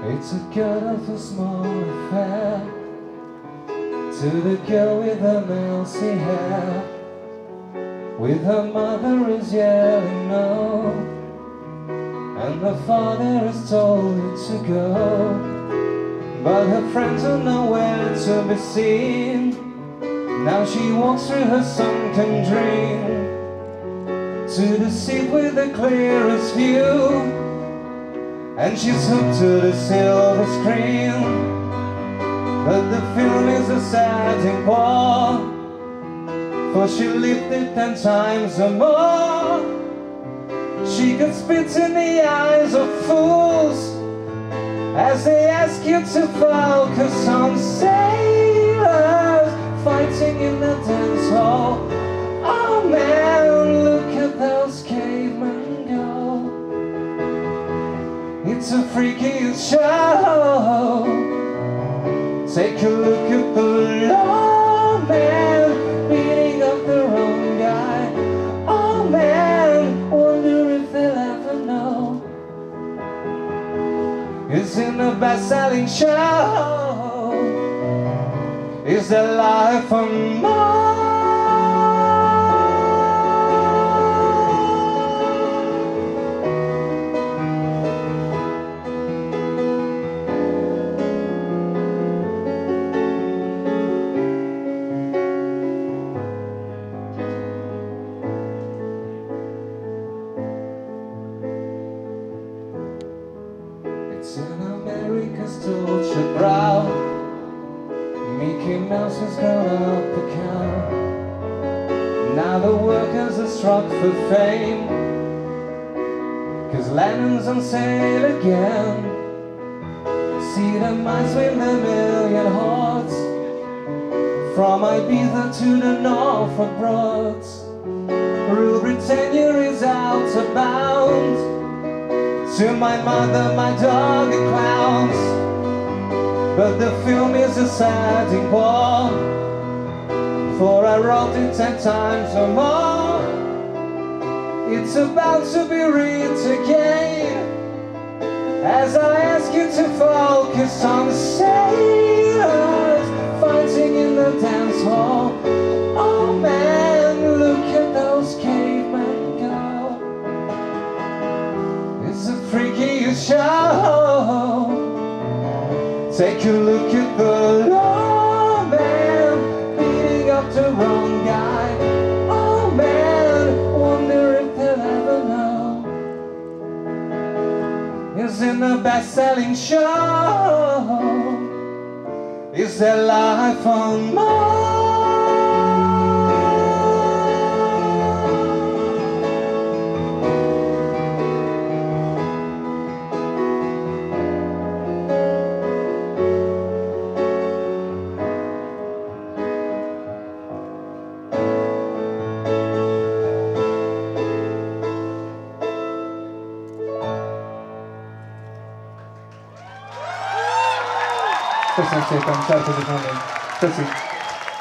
It's a kind of a small affair To the girl with the mousy hair. With her mother is yelling no And the father has told her to go. But her friends are nowhere to be seen. Now she walks through her sunken dream To the seat with the clearest view and she's hooked to the silver screen. But the film is a setting war For she lived it ten times or more. She could spit in the eyes of fools As they ask you to focus on sailors Take a look at oh, the lawman beating up the wrong guy. Oh man, wonder if they'll ever know. It's in a best-selling show. Is there life on Mars? Mouse has grown up a cow Now the workers are struck for fame. Cause Lennon's on sale again. See the mice win the million hearts. From Ibiza to the Norfolk Broads. Rule Britannia is out of bounds. To my mother, my dog and clowns But the film is a setting war. For I wrote it ten times or more. It's about to be written again. As I ask you to focus on sailors Take a look at the lawman Beating up the wrong guy? Oh man, wonder if they'll ever know. Is in the best-selling show? Is there life on Mars? Köszönöm szépen, André. Köszönöm.